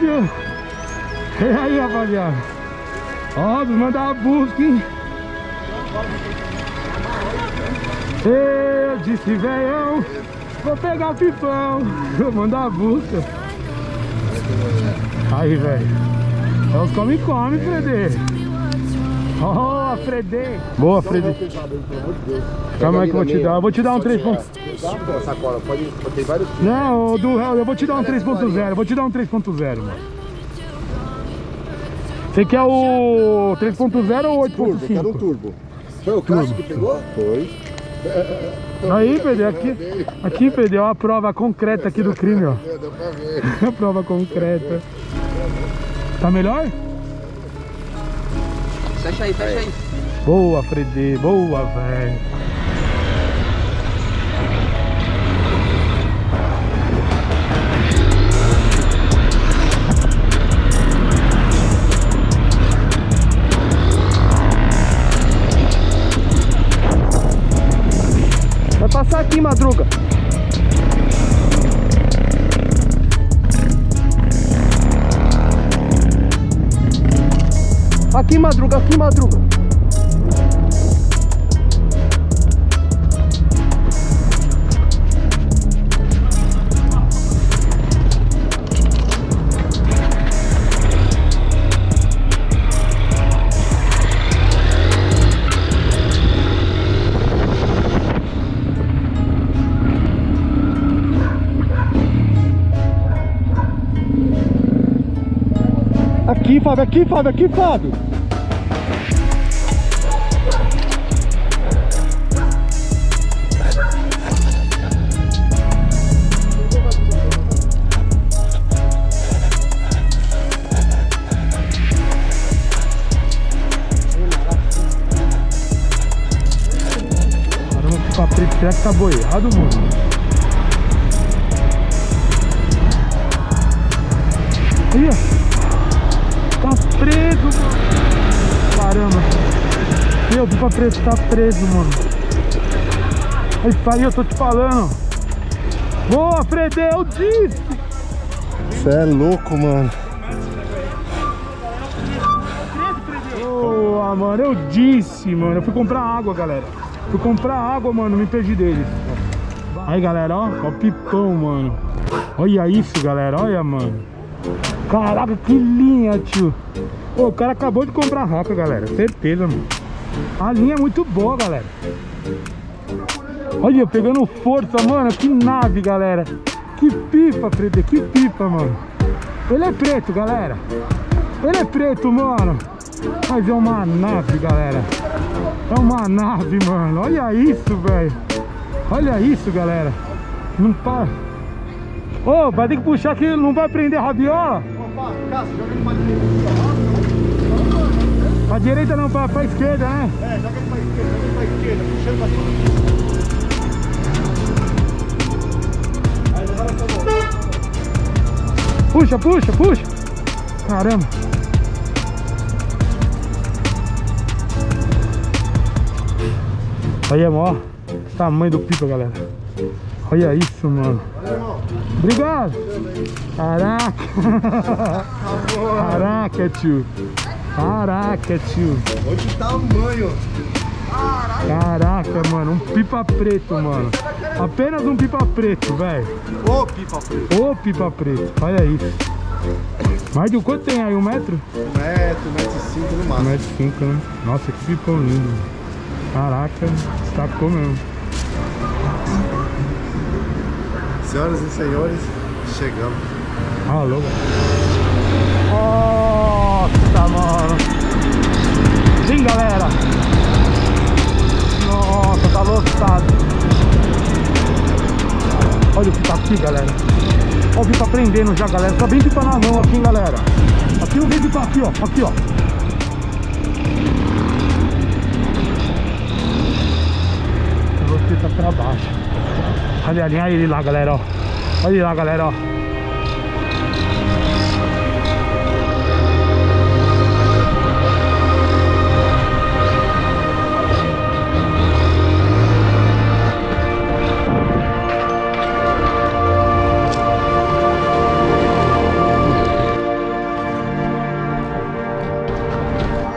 E aí, rapaziada? Ó, mandar a busca, hein? Eu disse, velhão, vou pegar pipão. Vou mandar a busca. Aí, velho. É os come come, Fredê. Ó, Fredê. Boa, Fredê. Calma aí que eu vou te dar. Eu vou te dar um 3. Dá sacola, pode, tem vários tipos. Não, do eu vou te dar um 3.0. Eu vou te dar um 3.0, mano. Você quer o 3.0 ou Turbo, quero um 8.5? turbo. Foi o Cássio que pegou? Foi. Aí, Pedro, aqui, aqui, Pedro, ó, a prova concreta aqui do crime, ó. Deu pra ver. A prova concreta. Tá melhor? Fecha aí, fecha aí. Boa, Fredê, boa, velho. Vai passar aqui, Madruga. Aqui, Madruga, aqui, Madruga. Aqui, Fábio, aqui, Fábio, aqui, Fábio. Tá boiado, mano? Aí, ó. Tá preso, mano. Caramba. Meu, pipa preto tá preso, mano. É isso aí, eu tô te falando. Boa, Fredê, eu disse. Você é louco, mano. Boa, mano, eu disse, mano. Eu fui comprar água, galera. Fui comprar água, mano, me perdi deles. Aí, galera, ó. Ó o pipão, mano. Olha isso, galera. Olha, mano. Caraca, que linha, tio. Pô, o cara acabou de comprar roca, galera. Certeza, mano. A linha é muito boa, galera. Olha, pegando força, mano. Que nave, galera. Que pipa, Fredê. Que pipa, mano. Ele é preto, galera. Ele é preto, mano. Mas é uma nave, galera. É uma nave, mano. Olha isso, velho. Olha isso, galera. Não para. Ô, vai ter que puxar que não vai prender a rabiola. Opa, Cássio, joga ele pra direita. Pra direita não, pra, pra esquerda, né? É, joga ele pra esquerda, joga ele pra esquerda, puxando pra cima. Aí, agora bom. Puxa, puxa, puxa. Caramba. Aí, ó. Tamanho do pipa, galera. Olha isso, mano. Obrigado. Caraca. Caraca, tio. Caraca, tio. Olha o tamanho. Caraca, mano. Um pipa preto, mano. Apenas um pipa preto, velho. Ô, pipa preto. Ô, pipa preto. Olha isso. Mais de quanto tem aí? Um metro? Um metro, um metro e cinco no Um máximo. metro e cinco, né? Nossa, que pipão lindo. Caraca, destacou mesmo. Senhoras e senhores, chegamos. Alô, velho. Nossa, mano. Sim, galera. Nossa, tá lotado. Olha o que tá aqui, galera. Olha o que tá prendendo já, galera. Só vem pipa na mão aqui, hein, galera. Aqui não vem pipa aqui, ó. Aqui, ó. pra baixo. Olha ali, olha ele lá, galera, ó. Olha ele lá, galera, ó.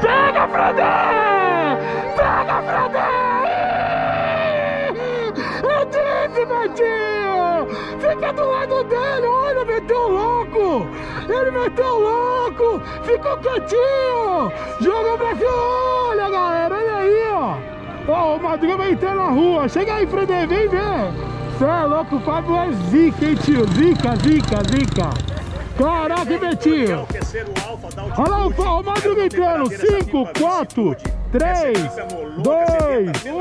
Pega, Fredão! Olha, meteu louco! Ele meteu louco! Ficou quietinho! Jogou pra cima, olha, galera, olha aí, ó! Ó, o Madruga vai entrar na rua, chega aí, Fred, vem ver! Cê é louco, o Fábio é zica, hein, tio? Zica, zica, zica! Caraca, Betinho! Olha lá o, o Madruga entrando! 5, 4, 3, 2, 1.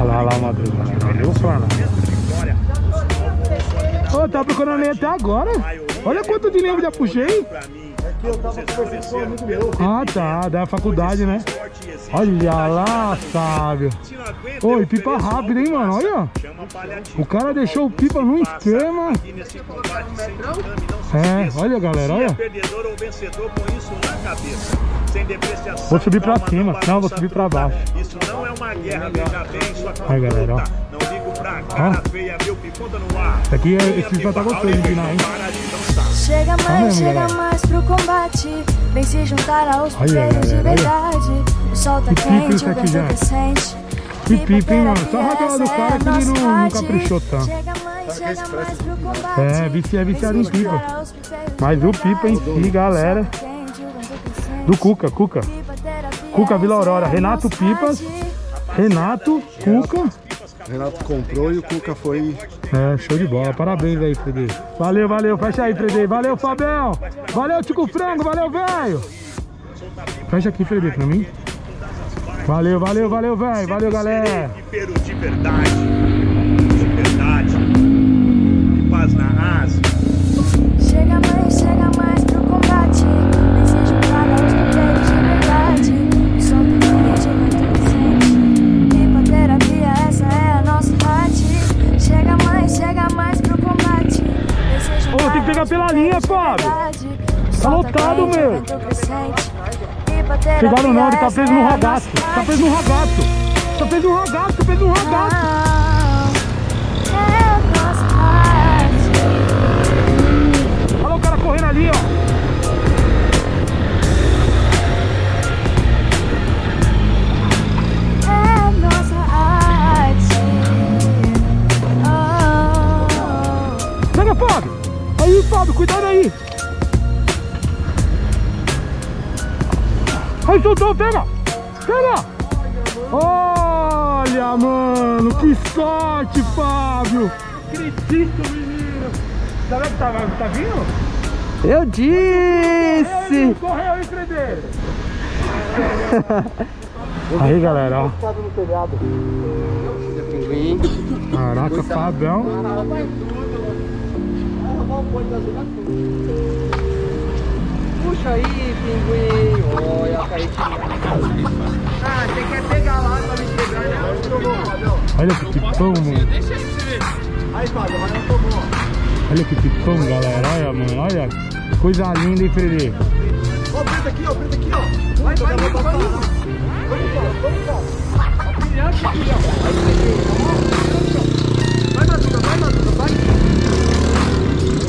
Olha lá, olha lá o Madruga. Olha o plano. Ô, tá procurando ele até agora. Olha quanto dinheiro já puxei. Eu tava. Ah, tá. Da faculdade, né? Olha lá, sábio. Oi, pipa rápido, hein, mano? Olha. O cara deixou o pipa no esquema. É, olha, galera, olha. Vou subir pra cima. Não, vou subir pra baixo. Isso não é uma guerra, veja bem sua Aí, galera, ó. Esse aqui, é- esse pipa tá gostoso de empinar, hein? Chega mais, mesmo, chega galera. mais pro combate. Vem se juntar aos Olha, puteiros de verdade. O sol tá Que quente, o aqui vento já. crescente. Que pipa, hein, mano? Só a do cara que ele não, não caprichou tanto. Chega mais, chega mais pro combate. É, vici- é viciado em pipa. Mas o pipa em si, galera, tá do Cuca, Cuca. Cuca Vila Aurora, é Renato Pipas. Renato, Cuca. Renato comprou e o Cuca foi. É, show de bola. Parabéns aí, Fredê. Valeu, valeu. Fecha aí, Fredê. Valeu, Fabião. Valeu, Tico Frango. Valeu, velho. Fecha aqui, Fredê, pra mim. Valeu, valeu, valeu, velho. Valeu, galera. Chegaram não, ele tá preso no ragaço. nossa Tá preso no ragaço. Tá preso no ragaço, tá preso no ragaço. Soltou, pega. Pega. Olha, mano, que sorte, Fábio. Acredito, menino. Será que tá, tá vindo? Eu disse! Correu aí, Fredê. Aí, galera, ó. Caraca, Fabião. Puxa aí, pinguim! Olha, caí Ah, você quer pegar lá pra me quebrar, né? Olha que pipão, mano. Aí, Fábio, mas não tomou. Olha que pipão, galera. Olha, mano. Olha. Coisa linda, hein, Fredê? Ó, preta aqui, ó, preta aqui, ó. Vai, vai, vai, vai.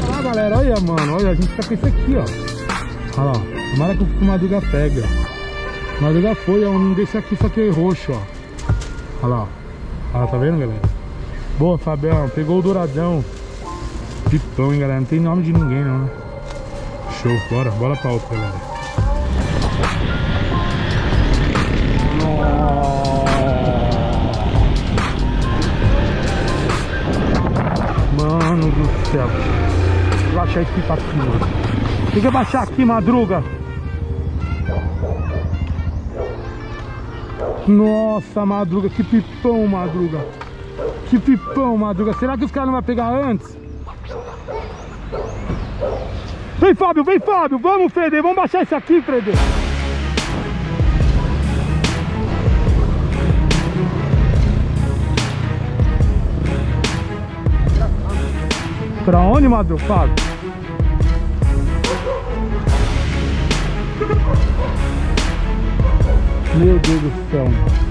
Olha lá, galera. Olha, mano. Olha, a gente tá com isso aqui, ó. Olha lá. Tomara que o Madruga pegue, ó. Madruga foi, ó. Um desse aqui, só que é roxo, ó. Olha lá. Olha lá, tá vendo, galera? Boa, Fabião. Pegou o douradão. Pipão, hein, galera. Não tem nome de ninguém, não, né? Show. Bora, bora pra outra, galera. Mano do céu. Vou achar esse mano. Tem que baixar aqui, madruga. Nossa, madruga, que pipão, madruga. Que pipão, madruga. Será que os caras não vão pegar antes? Vem, Fábio, vem, Fábio. Vamos, Fredê. Vamos baixar esse aqui, Fredê. Pra onde, Madru, Fábio? Meu Deus do céu.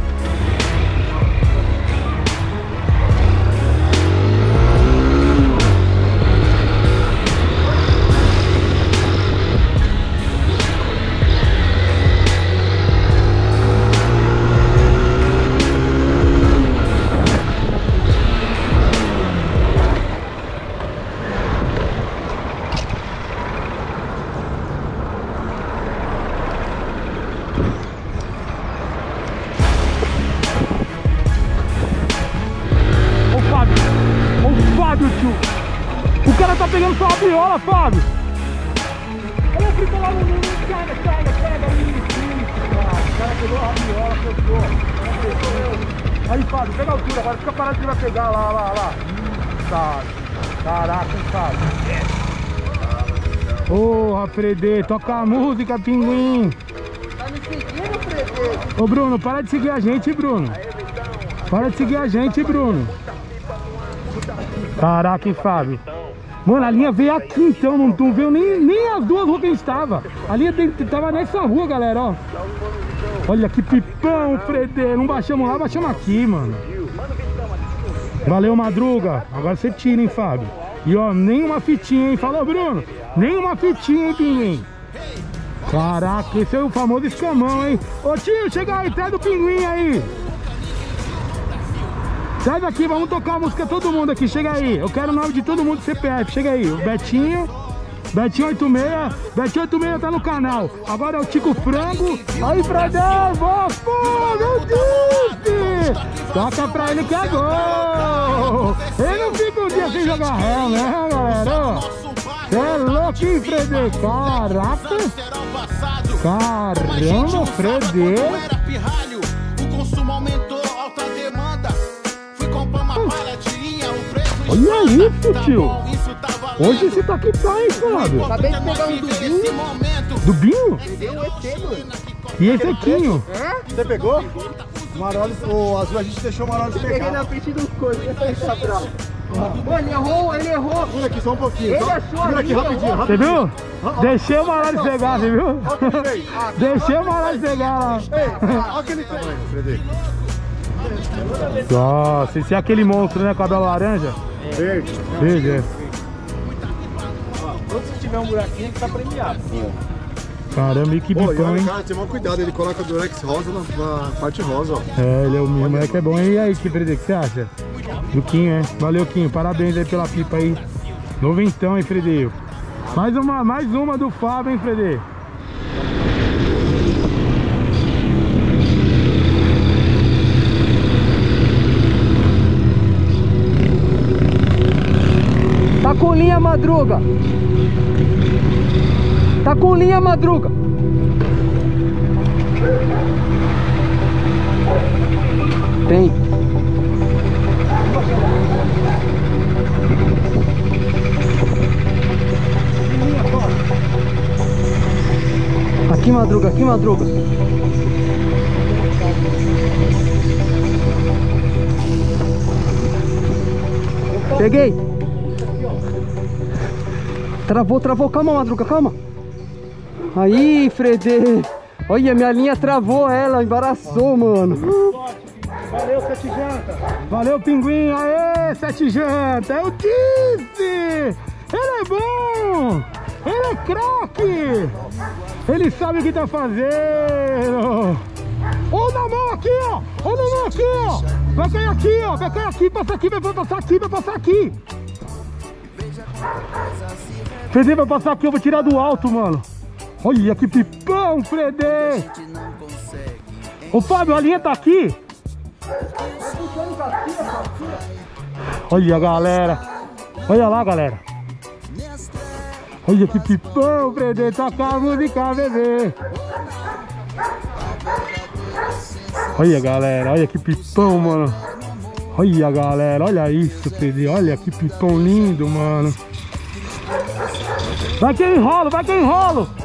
Tá. Caraca, Fábio. Porra, Fredê, toca a música, pinguim. Tá me seguindo, Fredê? Ô, Bruno, para de seguir a gente, Bruno. Para de seguir a gente, Bruno. Caraca, hein, Fábio. Mano, a linha veio aqui então, não, não veio nem, nem as duas ruas que a gente tava. A linha tem- tava nessa rua, galera, ó. Olha que pipão, Fredê. Não baixamos lá, baixamos aqui, mano. Valeu, Madruga. Agora você tira, hein, Fábio. E ó, nem uma fitinha, hein? Falou, Bruno. Nem uma fitinha, hein, Pinguim. Caraca, esse é o famoso escamão, hein? Ô tio, chega aí, traz o pinguim aí. Sai daqui, vamos tocar a música todo mundo aqui, chega aí. Eu quero o nome de todo mundo do CPF, chega aí. O Betinho, Betinho 86, Betinho 86 tá no canal. Agora é o Tico Frango. Aí, Fredão, vamos, meu Deus! Toca pra ele que é gol! Ele não fica um dia sem jogar réu, né, galera? Cê é louco, hein, Fredê? Caraca! Caramba, Fredê! Olha isso, tá tio! tá valendo. Hoje esse tá aqui tá, hein, Fábio? Acabei de pegar um dubinho. esse momento. Do Binho? Deu ET, mano. E esse aquinho? Você pegou? O Maroli, o azul a gente deixou o Maroli Peguei pegar. na frente pra lá. Pô, ele errou, ele errou. Segura aqui só um pouquinho. Ele só- achou Segura aqui rapidinho, Você rapidinho. viu? Deixei o Maralho pegar, você viu? Deixei o Maralho pegar lá. Olha aquele. Nossa, esse é aquele monstro, né? Cabelo laranja? Verde. Verde, é. Se tiver um buraquinho, que tá premiado. Caramba, e que e bicão, olha, hein? cara, tem maior cuidado, ele coloca Durex rosa na, na parte rosa, ó. É, ele é o meu moleque é bom. E aí, que Fredê, o que você acha? Do Kim, é? Valeu, Kim. Parabéns aí pela pipa aí. Noventão, hein, Fredê? Mais uma, mais uma do Fábio, hein, Fredê? Tá com linha, madruga. Tá com linha, madruga. Tem. Aqui, madruga, aqui, madruga. Peguei. Travou, travou. Calma, Madruga, calma. Aí, Fredê. Olha, minha linha travou ela, embaraçou, mano. Valeu, Sete Janta. Valeu, Pinguim. Aê, Sete Janta. Eu disse. Ele é bom. Ele é craque. Ele sabe o que tá fazendo. Ou na mão aqui, ó. Ou na mão aqui, ó. Vai cair aqui, ó. Vai cair aqui, passa aqui, vai passar aqui, vai passar aqui. Fredê vai passar aqui, eu vou tirar do alto, mano. Olha que pipão, Fredê. Ô, Fábio, a linha tá aqui. Olha, galera. Olha lá, galera. Olha que pipão, Fredê. Toca a música, bebê. Olha, galera. Olha que pipão, mano. Olha, galera. Olha isso, Fredê. Olha que pipão lindo, mano. Vai que eu enrolo, vai que eu enrolo.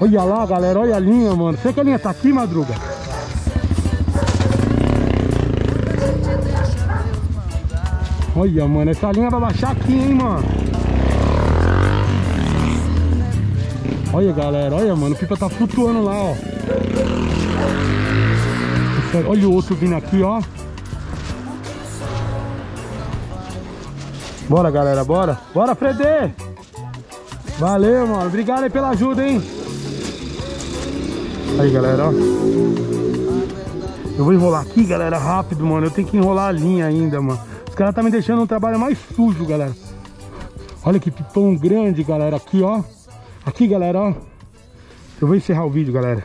Olha lá, galera. Olha a linha, mano. Será que a linha tá aqui, Madruga? Olha, mano, essa linha vai baixar aqui, hein, mano. Olha, galera, olha, mano, o pipa tá flutuando lá, ó. Olha o outro vindo aqui, ó. Bora, galera, bora. Bora, Fredê. Valeu, mano. Obrigado aí pela ajuda, hein. Aí, galera, ó. Eu vou enrolar aqui, galera, rápido, mano. Eu tenho que enrolar a linha ainda, mano. Os caras tá me deixando um trabalho mais sujo, galera. Olha que pipão grande, galera. Aqui, ó. Aqui, galera, ó. Eu vou encerrar o vídeo, galera.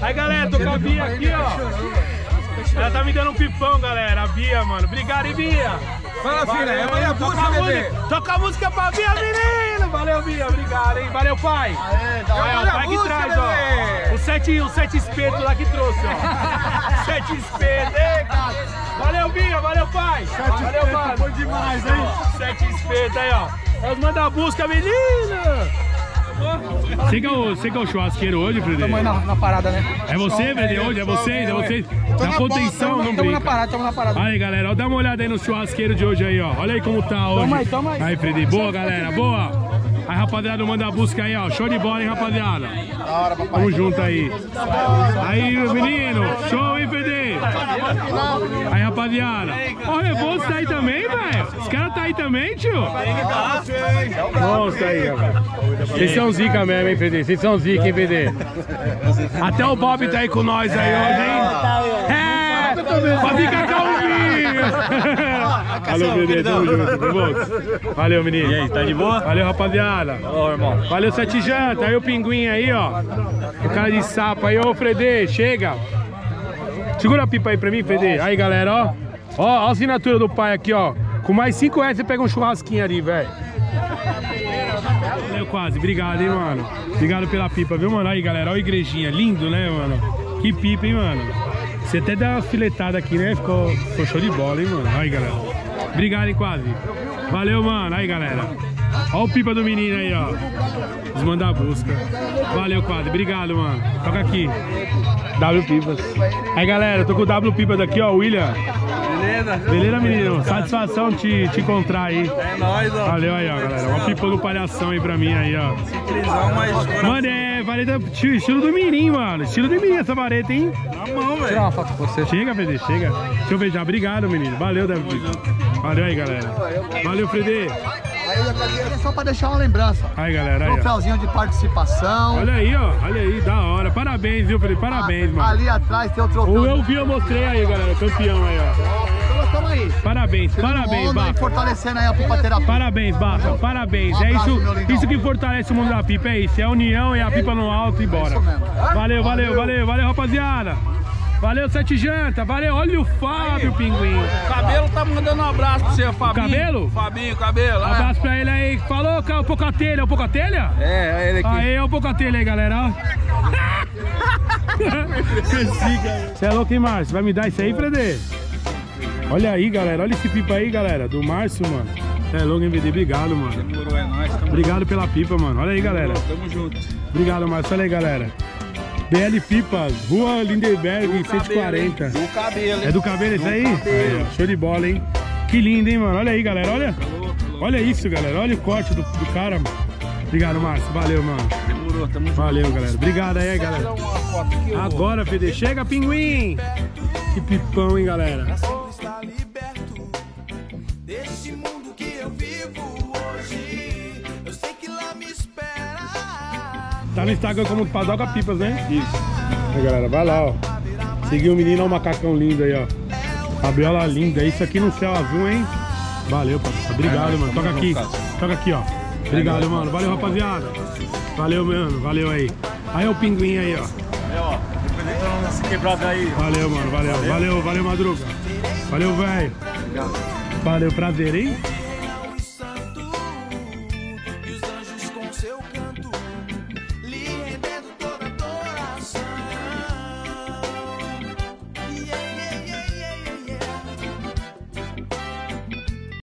Aí galera, tô com a Bia aqui, ó. Ela tá me dando um pipão, galera. A Bia, mano. Obrigado, hein, Bia. Fala, filha, é Maria toca Busca, a bebê. música, toca a música pra Bia, menino. Valeu, Bia. Obrigado, hein. Valeu, pai. Aê. É, o pai que Música, traz, bebê. ó. O sete, o sete espeto lá que trouxe, ó. sete espeto. Ei, cara. Valeu, Bia. Valeu, pai. Valeu, mano. Foi demais, hein? Sete espeto aí, ó. Nós manda a busca, menino. Você que, é o, você que é o churrasqueiro hoje, Fredê? Tamo aí na, na parada, né? É você, Fredê, hoje? É vocês? É vocês? Na contenção, não Tamo na brinca. parada, tamo na parada. Aí, galera, ó, dá uma olhada aí no churrasqueiro de hoje aí, ó. Olha aí como tá hoje. aí, toma aí. Aí, Fredê, boa, galera, boa. Aí, rapaziada, manda a busca aí, ó. Show de bola, hein, rapaziada. Tamo junto aí. Aí, menino, show, hein, Fredê? Aí, rapaziada. Ó, o Revolto tá aí também, velho. Os caras tá aí também, tio. Nossa, aí, ó. Vocês são zica mesmo, hein, Fredê? Vocês são zica, hein, Fredê? Até o Bob tá aí com nós aí hoje, hein? É! Pra ficar calminho! Valeu, Fredê, tamo junto. Valeu, menino. E aí, tá de boa? Valeu, rapaziada. Ô, irmão. Valeu, Sete Janta. Aí o pinguim aí, ó. O cara de sapo aí. Ô, Fredê, chega. Segura a pipa aí pra mim, Fredê. Aí, galera, ó. Ó, ó a assinatura do pai aqui, ó. Com mais 5 reais você pega um churrasquinho ali, velho. Valeu, quase. Obrigado, hein, mano. Obrigado pela pipa, viu, mano? Aí, galera, ó a igrejinha. Lindo, né, mano? Que pipa, hein, mano? Você até dá uma filetada aqui, né? Ficou, ficou show de bola, hein, mano? Aí, galera. Obrigado, hein, quase. Valeu, mano. Aí, galera. Ó o pipa do menino aí, ó. Os mandar a busca. Valeu, quadro. Obrigado, mano. Toca aqui. W Pipas. Aí, galera, eu tô com o W Pipas daqui, ó, William. Beleza? Beleza, menino? Satisfação te, te encontrar aí. É nóis, ó. Valeu aí, ó, galera. Uma pipa do palhação aí pra mim aí, ó. Ciclizão, mas Mano, é vareta estilo estilo do Mirim, mano. Estilo do Mirim essa vareta, hein? na mão, Tirar velho. uma foto com você. Chega, Fredê, chega. Deixa eu beijar. Obrigado, menino. Valeu, Davi. Valeu aí, galera. Valeu, Fredê. Aí eu aqui é só pra deixar uma lembrança. Aí, galera. Aí, ó. Troféuzinho de participação. Olha aí, ó. Olha aí, da hora. Parabéns, viu, Fredê? Parabéns, mano. Ali atrás tem o O troféu. eu vi, eu mostrei aí, galera. Campeão aí, ó. Aí. Parabéns, Tirando parabéns, Baca. fortalecendo aí a pipa terapia. Parabéns, Baca. Parabéns. Um É abraço, isso, meu lindão. isso que fortalece o mundo da pipa. É isso. É a união, é a pipa no alto e bora. isso mesmo. Valeu, valeu, valeu, valeu, rapaziada. Valeu, Sete Janta. Valeu. Olha o Fábio, pinguim. Cabelo tá mandando um abraço pra você, Fabinho. cabelo? Fabinho, cabelo. é. Abraço pra ele aí. Falou, cara, o Pocatelha. É o Pocatelha? É, é ele aqui. Aí é o Pocatelha aí, galera. Você é louco, hein, Márcio? Vai me dar isso aí, Fredê? Olha aí, galera. Olha esse pipa aí, galera. Do Márcio, mano. É louco, hein, VD? Obrigado, mano. Demorou, é nóis. Tamo, Obrigado pela pipa, mano. Olha aí, galera. tamo junto. Obrigado, Márcio. Olha aí, galera. BL Pipas, Rua Lindenberg, 140. Do cabelo, hein? É do cabelo esse aí? Aí, ó, Show de bola, hein? Que lindo, hein, mano? Olha aí, galera. Olha. Olha isso, galera. Olha o corte do, do cara, mano. Obrigado, Márcio. Valeu, mano. Demorou, tamo junto. Valeu, galera. Obrigado aí, galera. Agora, Fede. Chega, pinguim! Que pipão, hein, galera? Tá no Instagram como Padoca Pipas, né? Isso. Aí, galera, vai lá, ó. Seguiu o menino, ó, o macacão lindo aí, ó. Fabiola linda. Isso aqui no céu azul, hein? Valeu, papai. Obrigado, mano. Toca aqui. Toca aqui, ó. Obrigado, mano. Valeu, rapaziada. Valeu, mano. Valeu aí. Aí é o pinguim aí, ó. Aí, ó. Representando esse quebrado aí. Valeu, mano. Valeu. Valeu, valeu, Madruga. Valeu, velho. Valeu, prazer, hein?